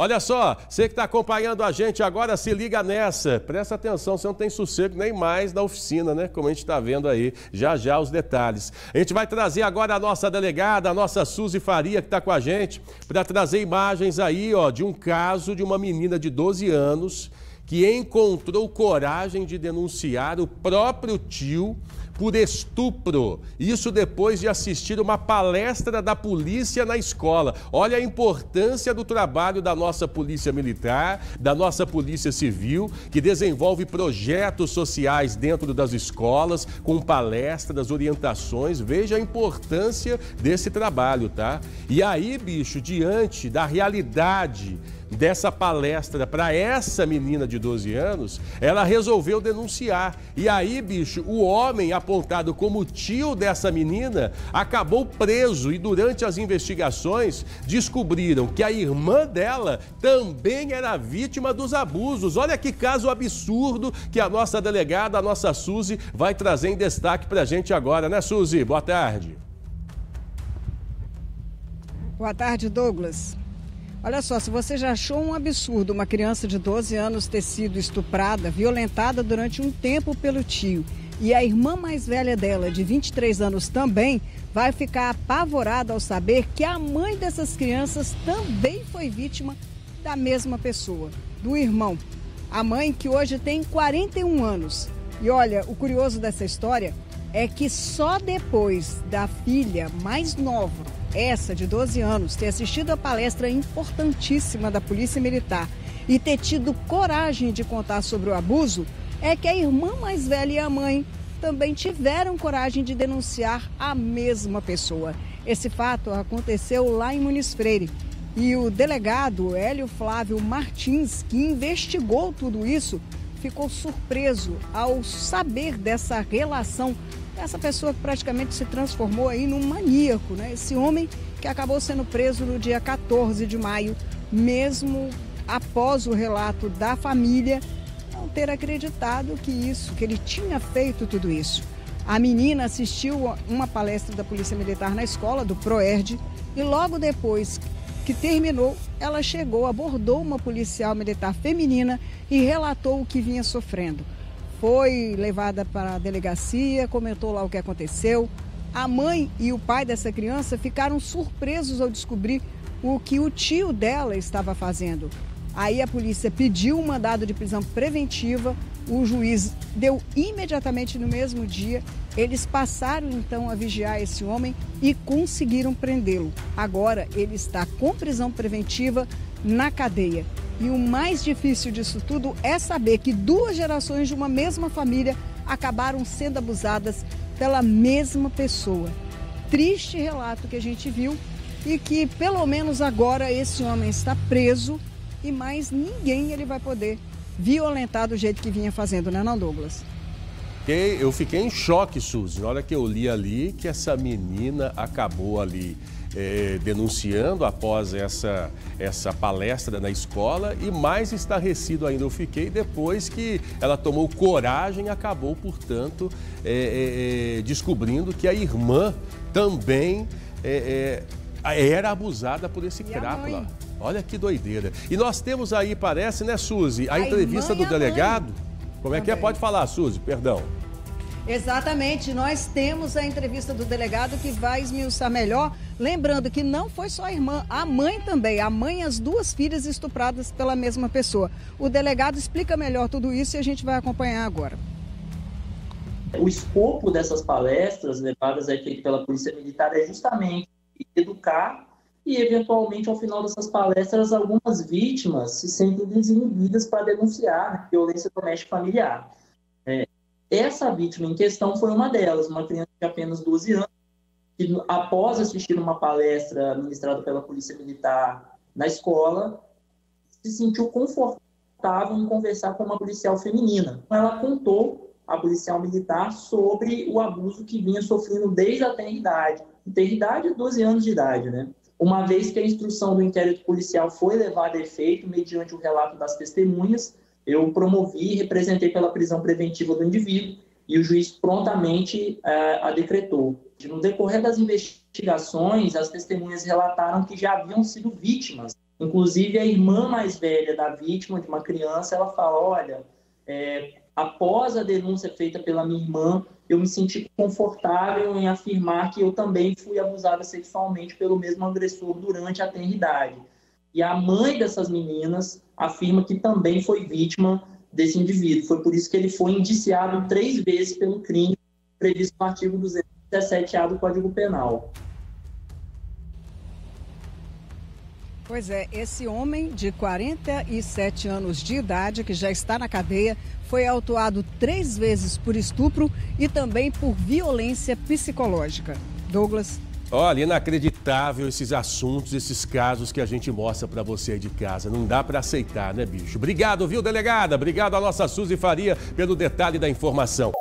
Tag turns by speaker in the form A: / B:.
A: Olha só, você que está acompanhando a gente agora, se liga nessa. Presta atenção, você não tem sossego nem mais na oficina, né? Como a gente está vendo aí, já já os detalhes. A gente vai trazer agora a nossa delegada, a nossa Suzy Faria, que está com a gente, para trazer imagens aí, ó, de um caso de uma menina de 12 anos que encontrou coragem de denunciar o próprio tio por estupro. Isso depois de assistir uma palestra da polícia na escola. Olha a importância do trabalho da nossa polícia militar, da nossa polícia civil, que desenvolve projetos sociais dentro das escolas, com palestras, orientações. Veja a importância desse trabalho, tá? E aí, bicho, diante da realidade dessa palestra para essa menina de 12 anos, ela resolveu denunciar. E aí, bicho, o homem apontado como tio dessa menina acabou preso e durante as investigações descobriram que a irmã dela também era vítima dos abusos. Olha que caso absurdo que a nossa delegada, a nossa Suzy, vai trazer em destaque para a gente agora, né, Suzy? Boa tarde.
B: Boa tarde, Douglas. Olha só, se você já achou um absurdo uma criança de 12 anos ter sido estuprada, violentada durante um tempo pelo tio, e a irmã mais velha dela, de 23 anos também, vai ficar apavorada ao saber que a mãe dessas crianças também foi vítima da mesma pessoa, do irmão. A mãe que hoje tem 41 anos. E olha, o curioso dessa história é que só depois da filha mais nova essa de 12 anos, ter assistido a palestra importantíssima da Polícia Militar e ter tido coragem de contar sobre o abuso, é que a irmã mais velha e a mãe também tiveram coragem de denunciar a mesma pessoa. Esse fato aconteceu lá em Muniz Freire. E o delegado Hélio Flávio Martins, que investigou tudo isso, ficou surpreso ao saber dessa relação essa pessoa que praticamente se transformou aí num maníaco, né? Esse homem que acabou sendo preso no dia 14 de maio, mesmo após o relato da família não ter acreditado que isso, que ele tinha feito tudo isso. A menina assistiu uma palestra da Polícia Militar na escola do Proerd e logo depois que terminou, ela chegou, abordou uma policial militar feminina e relatou o que vinha sofrendo foi levada para a delegacia, comentou lá o que aconteceu. A mãe e o pai dessa criança ficaram surpresos ao descobrir o que o tio dela estava fazendo. Aí a polícia pediu um mandado de prisão preventiva, o juiz deu imediatamente no mesmo dia. Eles passaram então a vigiar esse homem e conseguiram prendê-lo. Agora ele está com prisão preventiva na cadeia. E o mais difícil disso tudo é saber que duas gerações de uma mesma família acabaram sendo abusadas pela mesma pessoa. Triste relato que a gente viu e que pelo menos agora esse homem está preso e mais ninguém ele vai poder violentar do jeito que vinha fazendo, né, não, Douglas?
A: Eu fiquei em choque, Suzy, na hora que eu li ali que essa menina acabou ali é, denunciando após essa, essa palestra na escola e mais estarrecido ainda eu fiquei depois que ela tomou coragem e acabou, portanto, é, é, descobrindo que a irmã também era abusada por esse crápula. Olha que doideira. E nós temos aí, parece, né, Suzy, a, a entrevista do delegado. Como é que é? Pode falar, Suzy, perdão.
B: Exatamente, nós temos a entrevista do delegado que vai esmiuçar melhor. Lembrando que não foi só a irmã, a mãe também. A mãe e as duas filhas estupradas pela mesma pessoa. O delegado explica melhor tudo isso e a gente vai acompanhar agora.
C: O escopo dessas palestras levadas aqui pela Polícia Militar é justamente educar e, eventualmente, ao final dessas palestras, algumas vítimas se sentem desinibidas para denunciar violência doméstica familiar. É, essa vítima em questão foi uma delas, uma criança de apenas 12 anos, que após assistir uma palestra ministrada pela Polícia Militar na escola, se sentiu confortável em conversar com uma policial feminina. Ela contou à policial militar sobre o abuso que vinha sofrendo desde a tenridade. Tenridade, 12 anos de idade, né? Uma vez que a instrução do inquérito policial foi levada a efeito, mediante o relato das testemunhas, eu promovi e representei pela prisão preventiva do indivíduo e o juiz prontamente uh, a decretou. No decorrer das investigações, as testemunhas relataram que já haviam sido vítimas Inclusive, a irmã mais velha da vítima, de uma criança, ela fala: olha, é, após a denúncia feita pela minha irmã, eu me senti confortável em afirmar que eu também fui abusada sexualmente pelo mesmo agressor durante a tenridade. E a mãe dessas meninas afirma que também foi vítima desse indivíduo. Foi por isso que ele foi indiciado três vezes pelo crime previsto no artigo 217A do Código Penal.
B: Pois é, esse homem de 47 anos de idade, que já está na cadeia, foi autuado três vezes por estupro e também por violência psicológica. Douglas.
A: Olha, inacreditável esses assuntos, esses casos que a gente mostra para você aí de casa. Não dá para aceitar, né, bicho? Obrigado, viu, delegada? Obrigado à nossa Suzy Faria pelo detalhe da informação.